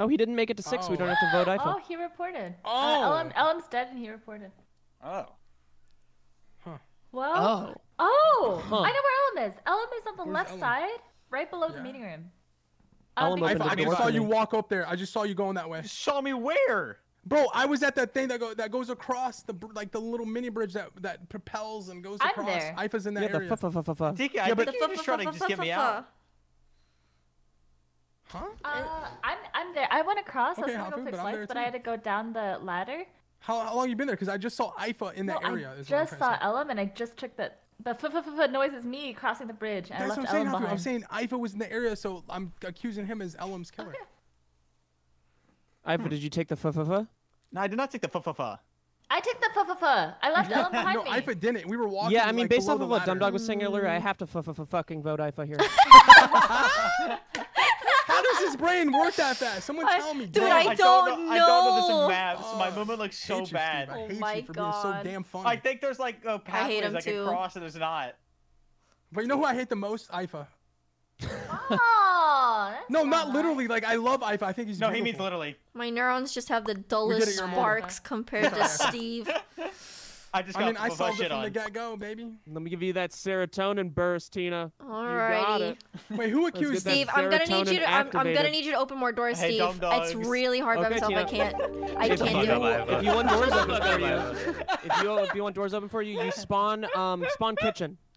Oh, he didn't make it to six. so we don't have to vote Ifa. Oh, he reported. Oh. Uh, Ellum, Ellum's dead and he reported. Oh. Huh. Well. Oh. Oh. Huh. I know where Ellum is. Ellum is on the Where's left Ellum? side, right below the meeting room. I Ellum I, I just saw you walk up there. I just saw you going that way. Show me where. Bro, I was at that thing that go that goes across the like the little mini bridge that that propels and goes I'm across. there. IFA's in that Yeah, the area. f f f f. DK, I Yeah, but- think you're just trying to just get me out. Huh? Uh, I'm I'm there. I went across. I Okay, was gonna Hafu, go fix but I'm lights, but I had to go down the ladder. How, how long you been there? Because I just saw IFA in that No, area. I is what I'm just saw to say. Ellum, and I just took the the f f f f noise is me crossing the bridge, and That's I what I'm left saying. Behind. I'm saying IFA was in the area, so I'm accusing him as Ellum's killer. Ifa, did you take the f f f? No, I did not take the f f f. I took the f f f. I left Ellum behind no, me. IFA didn't. We were walking. Yeah, I mean, like, based off of what. Dumb Dog was saying earlier, I have to f f f fucking vote Ifa here. How does his brain work that fast? Someone tell me. Dude, damn. I don't don't know. I don't know this know. in maps. My Oh, movement looks I so hate you, Steve. bad. I Oh hate my you for being so damn funny. I think there's like uh, pathways him I can too. cross and there's not. But you know who I hate the most? IFA. Oh, No, not nice. literally. Like I love IFA. I think he's No, he means literally. My neurons just have the dullest it, you're more- sparks compared to Steve. I just I got mean, I f- f- solved it shit from on. the get go, baby. Let me give you that serotonin burst, Tina. You Alrighty. Wait, who accused that Steve, I'm gonna need you to. I'm, I'm gonna need you to open more doors, Hey, Steve. dumb It's really hard by Okay, myself. I can't. I can't you, do it. if you want doors open for you, if you if you want doors open for you, you spawn um spawn kitchen.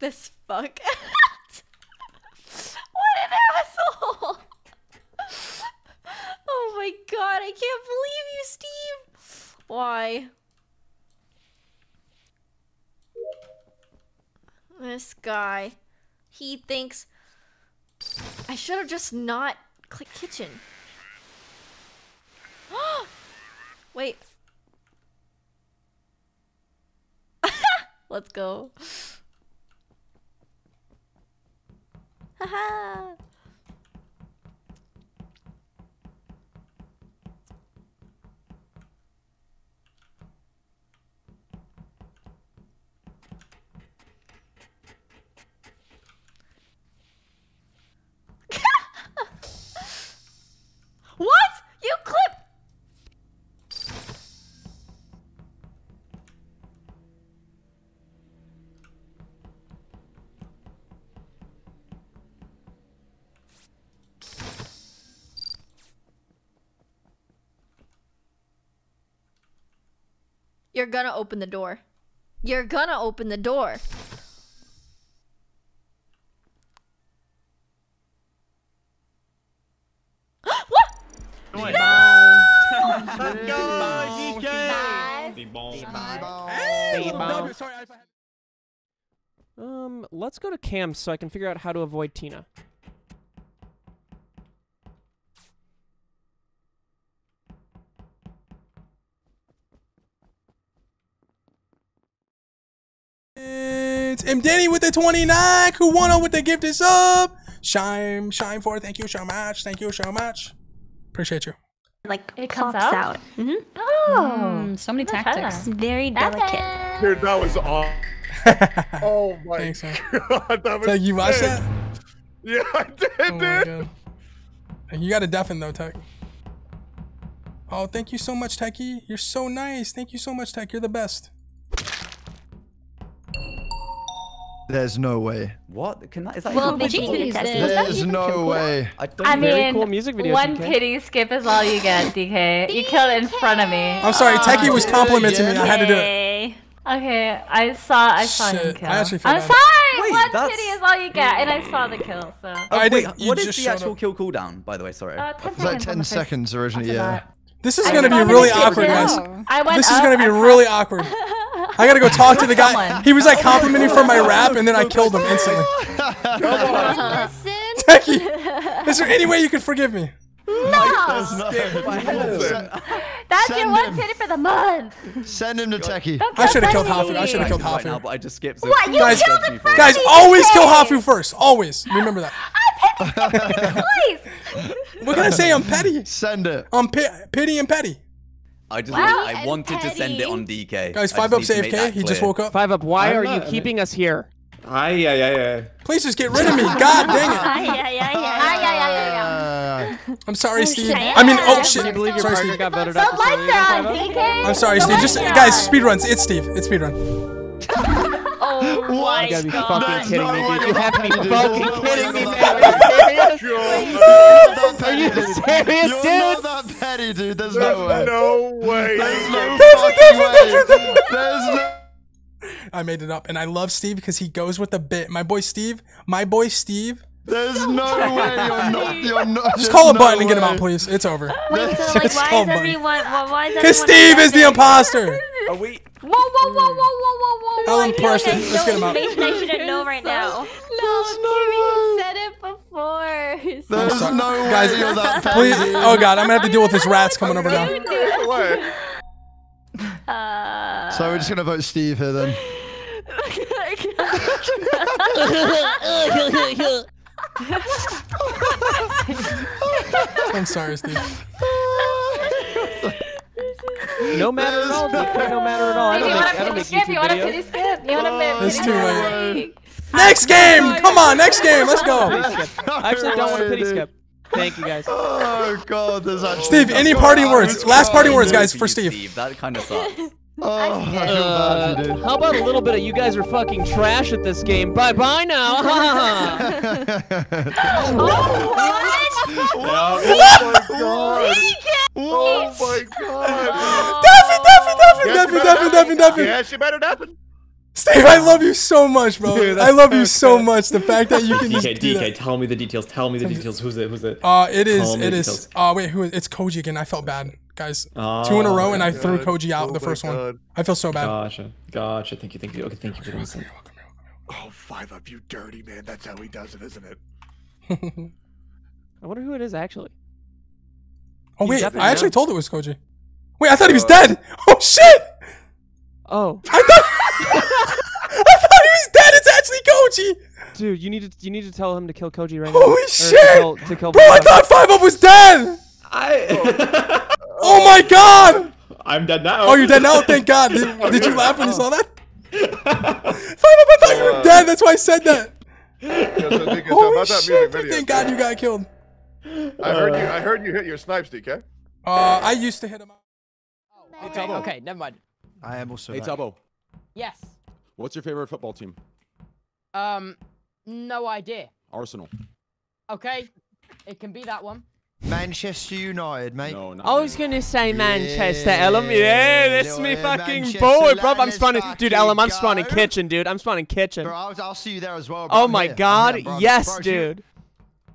This fuck. what an asshole! oh my god, I can't believe you, Steve. Why? This guy. He thinks I should have just not clicked kitchen. Wait. Let's go. Haha. You're gonna open the door. You're gonna open the door. what? Let's go, DK! Nice. Hey, little Bow. W. Sorry, IFA. had- Um, let's go to Cam so I can figure out how to avoid Tina. It's M Denny with the 29. Kuwana with the gift is up. Shine, shine for. Thank you so much. Thank you so much. Appreciate you. like It comes pops out? out. hmm Oh, Mm, so many I'm gonna try tactics. that. Very delicate. Dude, that was awesome. Oh my Thanks, god, that was Tech, you watched sick. that? Yeah, I did, Oh my dude. god. You got a deafen though, Tech. Oh, thank you so much, Techie. You're so nice. Thank you so much, Tech. You're the best. There's no way. What? Can that, is that Well, even they possible? cheated us. There's no way. I don't I mean, cool music video, one DK. pity skip is all you get, DK. You killed it in front of me. I'm sorry, Techie was complimenting me. I had to do it. Okay, I saw I saw him kill. I actually feel I'm bad. sorry. Wait, one that's- pity is all you get, and I saw the kill. So. Oh, I wait, did- what is the actual up. kill cooldown, by the way? Sorry. Uh, 10 It's like 10 seconds originally, yeah. about- This is I gonna be really awkward, guys. This is gonna be really awkward. I gotta go talk to the guy. Someone. He was like complimenting for my rap, and then I oh killed him instantly. Techie, is there any way you could forgive me? No- That's Send your one him. pity for the month. Send him to Techie. I should have killed Techie. Hafu. I should have killed right now, Hafu. but I just skipped. What? You Guys- killed it first. Guys, always kill Hafu first. Always. Remember that. I'm petty. Please. What can I say? I'm petty. Send it. I'm pi- pity and petty. I just Wow. I wanted to send it on DK. Guys, five up need to AFK. He just woke up. Five up. Why I'm are not- you keeping us here? Ay, ay, ay, ay. Please just get rid of me. God dang it. Ay, ay, ay, ay. Ay, ay, ay, ay, ay. Uh, I'm sorry, Oh, Steve. I mean, oh shit. Can you believe your Sorry, partner Steve. got voted The out? lights are on, DK. I'm sorry, The Steve. Just lights guys, on. speed runs. It's Steve. It's speed run. Oh my You gotta be god. fucking kidding me, dude. You have to be fucking kidding me, man. That Are you serious, You're dude? not that petty, dude. There's There's no way. no way. There's no Definitely, fucking definitely, way. There's no. I made it up, and I love Steve because he goes with the bit. My boy Steve. My boy Steve. There's no way you're not. You're not. Just call a button and get him out, please. It's over. Wait, so like, Just why call is everyone? Why, why is everyone? Because Steve is the imposter. Oh wait. Whoa, whoa, whoa, whoa, whoa, whoa, whoa! Alan I Parsons, let's get him out. information I shouldn't know right now. No, Kimmy said it before. There's sorry. no way Guys, you're that. Please. Oh god, I'm gonna have to deal with this rats coming over now. There's no way. Uh, So we're just gonna vote Steve here then. I'm sorry, Steve. No matter at all, No matter at all. I don't want make, I a don't pity make skip, you want a YouTube pity videos. skip, you want a pity It's too late. Next game. Come on, next game. Let's go. I actually don't want a pity skip. Thank you guys. Oh god, there's actually. Steve, any parting words? Last parting words, guys, for Steve. That kind of sucks. Oh, I feel bad Uh, for you, dude. how about a little bit of you guys are fucking trash at this game? Bye bye now. Oh my god. Oh my god. Daffy, Daffy, Daffy, Yes, Daffy, you Daffy, better Daffy, Daffy. Yes, you better happen. Steve, I love you so much, bro. Dude, I love you that's so much. The fact that you can just DK, do DK, that. tell me the details. Tell me the details. Who's it? Who's it? Uh, it is. Tell me It the is. details. Uh, wait, who is? It's Koji again. I felt bad, guys. Oh, Two in a row, and I okay. threw Koji out Oh the my first one. I feel so bad. Gotcha. Gotcha. Thank you. Thank you. Okay, thank you for doing this. Oh, five up, you dirty man. That's how he does it, isn't it? I wonder who it is actually. Oh wait, definitely I actually told it was Koji. Wait, I thought he was dead. Oh shit! Oh, I thought. I thought he was dead. It's actually Koji. dude, you need to you need to tell him to kill Koji right now. Holy Or to shit! kill- To kill Bro, I thought Five Up was dead. I. Oh my god! I'm dead now. Oh, you're dead now. Thank God. Did, did you laugh when you saw that? Five Up, I thought you were dead. That's why I said that. Yeah, so, DK, so Holy that shit! video. Thank God you got killed. I heard you. I heard you hit your snipes, DK. Uh, I used to hit him. out. Okay, okay, never mind. I am also. Hey, back. Tubbo, Yes. what's your favorite football team? Um, no idea. Arsenal. Okay, it can be that one. Manchester United, mate. No, not I was gonna say Manchester, Yeah, Ellum. Yeah, that's little, me uh, fucking Manchester boy, bro. I'm spawning, dude. fucking Ellum, I'm spawning kitchen, dude. I'm spawning kitchen. Bro, I'll, I'll see you there as well. Bro. Oh I'm my here. God, here, bro. yes, Bro, shoot. dude.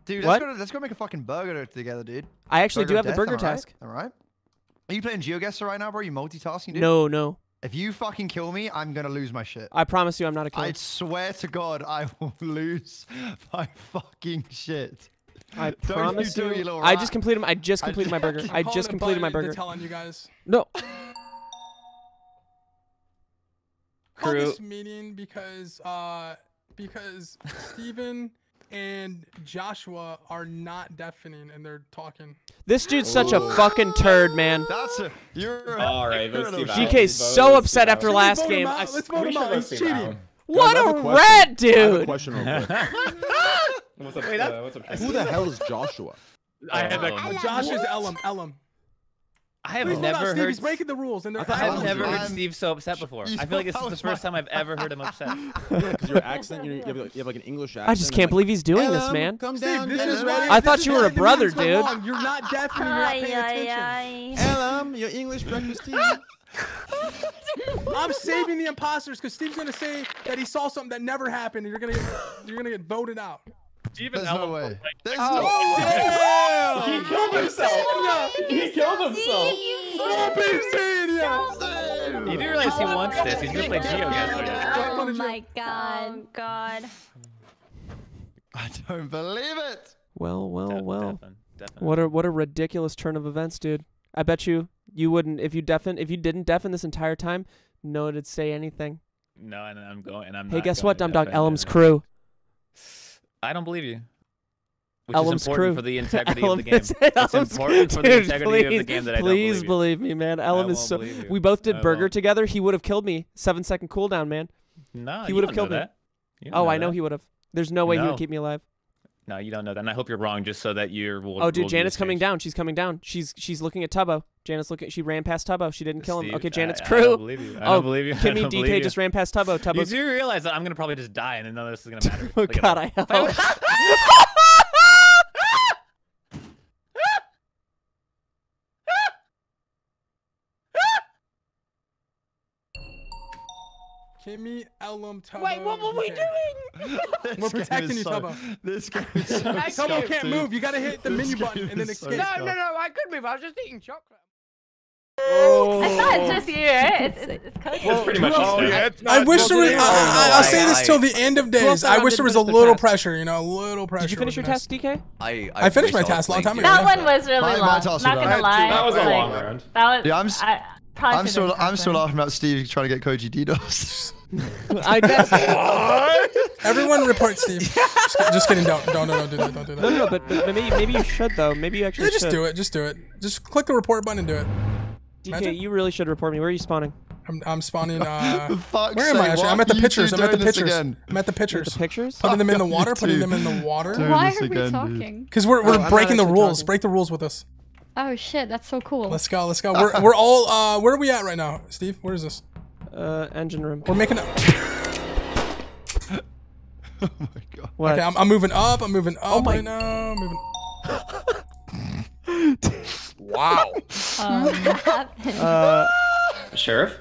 Dude, What? let's go. To, let's go make a fucking burger together, dude. I actually do have the burger am I right? task. All right. Are you playing GeoGuessr right now, bro? Are you multitasking, dude? No, no. If you fucking kill me, I'm gonna lose my shit. I promise you, I'm not a killer. I swear to God, I will lose my fucking shit. I Don't promise do you. it, you little I just completed. My, I just I completed my burger. just- I Calling just completed my button to burger. Telling you guys. No. Call Crew. this meeting because uh because Steven and Joshua are not deafening and they're talking. This dude's such a fucking turd, man. That's a. You're. All right, vote Steve out. GK's Vote so Steve upset out. after last game. out. I s- Let's vote We him should out. vote He's Steve cheating. out. What Guys, I a have question. rat, I have a dude. question real quick. What's up? Wait, uh, what's up? Who the hell is Joshua? I have Oh, a, no. Josh is Ellum. Ellum. I have Please never Steve. heard. He's breaking the rules and they're thought I've never heard Steve so upset before. I feel like this is the first time I've ever heard him upset. Because your accent, you, you, have, like- you have like an English accent. I just can't like, believe he's doing this, man. Come Steve, this is it why. ready." I thought you were a brother, dude. long. You're not deafening. You're not paying attention. ay. Ellum, your English breakfast tea. I'm saving the imposters because Steve's gonna say that he saw something that never happened. And you're gonna get, you're gonna get voted out. Even There's no way. There's Oh, no. He killed himself. He killed himself. Oh, big Sanya! You do realize he wants this. He's gonna play GeoGuessr. Oh my god. Oh God. I don't believe it. Well, well, De- well. deafin- deafin. What a what a ridiculous turn of events, dude. I bet you you wouldn't if you deafen if you didn't deafen this entire time. No one would say anything. No, and I'm going. And I'm. Hey, not guess going what, Dumb Dog? defend Ellum's it. crew. I don't believe you. Which is important crew. for the integrity of the game. It's important for the integrity of the please- game that I don't Please believe believe me, man. Ellum is so. We both did I burger won't. together. He would have killed me. Seven second cooldown, man. No, he would have killed me. that. Oh, I know that. he would have. There's no way he would keep me alive. No, you don't know that. And I hope you're wrong, just so that you're. We'll, Oh, dude, we'll Janet's coming down. She's coming down. She's she's looking at Tubbo. Janet's looking. She ran past Tubbo. She didn't kill him. Steve, Okay, Janet's I- I crew. don't believe you. I oh, don't believe you. I Kimmy don't DK you. just ran past Tubbo. You Tubbo's. do realize that I'm gonna probably just die, and none of this is gonna matter. oh Look God. I hope. Kimmy, Ellum, Tubbo. Wait, what were we doing? This We're protecting is you, so- Tubbo. This game is so Tubbo can't dude. move. You gotta hit the This menu button and then is so escape. No, no, no, I could move. I was just eating chocolate. Oh. I thought it's just you, right? It's, it's, it's Cody. It's pretty much just Oh yeah, I wish there was. I, I, I'll say this till the end of days. I wish there was a little pressure. You know, a little pressure. Did you finish your would have task, DK? I, I finished my wish task a long time ago. That one was really My- my long. Not gonna lie. That was a long round. That was. Yeah, I'm probably I'm still I'm still laughing about Steve trying to get Koji DDoS. I guess. Everyone report Steve. just, just kidding. Don't, don't, don't, don't do that. Don't do No, no, that. no, but, but maybe maybe you should though. Maybe you actually Yeah, just should. do it. Just do it. Just click the report button and do it. DK, Magic? you really should report me. Where are you spawning? I'm, I'm spawning. Uh, For fuck's where am I actually? I'm at the are you pictures. I'm at the doing this pictures. again? I'm at the The pictures. pictures? Putting them in the water. Putting them in the water. Why are we talking? Because we're, Oh, we're not breaking the rules. talking. Break the rules with us. Oh shit, that's so cool. Let's go. Let's go. We're, we're all. Uh, where are we at right now, Steve? Where is this? Uh, engine room. We're making. A, Oh my god. What? okay, I'm, I'm moving up. I'm moving up Oh my- right now. I'm moving. Wow. Um. Uh, Sheriff?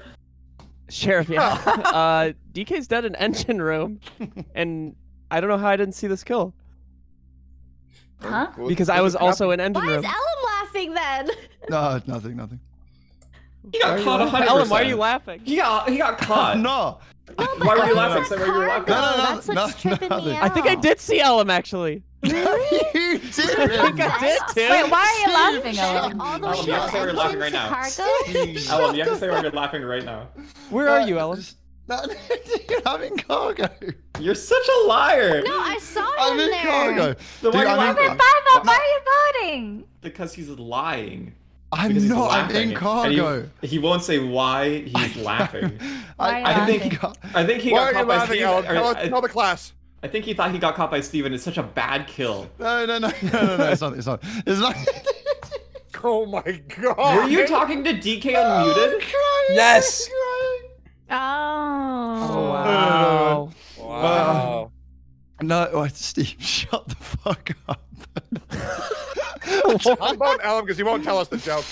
sheriff. Yeah. uh, DK's dead in engine room, and I don't know how I didn't see this kill Huh? because I was also in engine Why is room. Ellum laughing then? No, nothing, nothing. He got caught 100%. Ellum, why are you laughing? He got, he got caught. no. Why were you laughing? Say why you laughing. No, no, no, that's what's no, tripping me out. I think I did see Ellum actually. you did. I think I did too. Wait, why are you laughing, Shit, Ellum? all the Ellum, you have to say we're laughing right now. Cargo? Ellum, you have to say why you're laughing right now. Where are you, Ellum? No, dude, I'm in cargo. You're such a liar. No, I saw I'm in there. cargo. Then why are you laughing? Why are you voting? Because he's lying. I'm Because not. I'm in And cargo. He, he won't say why he's laughing. Why are you I think I think he Why got caught by laughing, Steve. Ellum? or- Tell, tell the class. I think he thought he got caught by Steven. It's such a bad kill. No, no, no, no, no, no. It's not. It's not. It's not. Oh my god. Were you talking to DK unmuted? Oh, yes. Oh. oh wow. Wow. No, oh, Steve, shut the fuck up. I'm about Alan because he won't tell us the joke.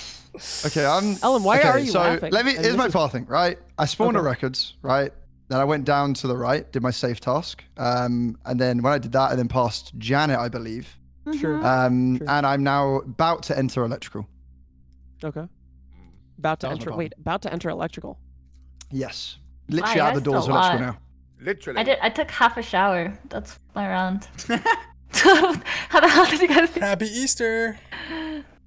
Okay, I'm. Ellum, why okay, are you so laughing? Let me. And Here's my is- path thing, right? I spawned Okay. at records, right? Then I went down to the right, did my safe task, um, and then when I did that, I then passed Janet, I believe, Sure. um, Sure. and I'm now about to enter electrical. Okay. About to That was my enter. Wait, about to enter electrical. Yes, literally out the doors of electrical now. Literally. I did. I took half a shower. That's my round. How the hell did you guys? Do? Happy Easter.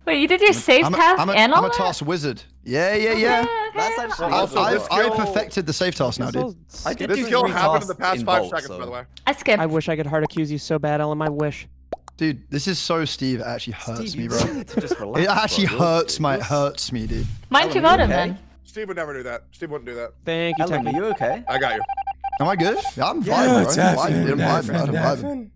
Wait, you did your safe I'm a, task I'm a, and I'm a task wizard. Yeah, yeah, yeah. Okay, That's okay. actually. I've, I've, I've perfected the safe task now, dude. I did This do skill three happened in the past in five Vault, seconds, so- by the way. I skipped. I wish I could hard accuse you so bad, Ellum. I wish. Dude, this is so Steve. It actually hurts Steve, me, bro. just need to just relax, It actually bro. hurts my. It hurts me, dude. Mind you Ellum, vote him okay? then? Steve would never do that. Steve wouldn't do that. Thank you, Ellum, are Techie. you okay? I got you. Am I good? Yeah, I'm Yeah, fine, bro. I'm Definitely, vibing, I'm vibing,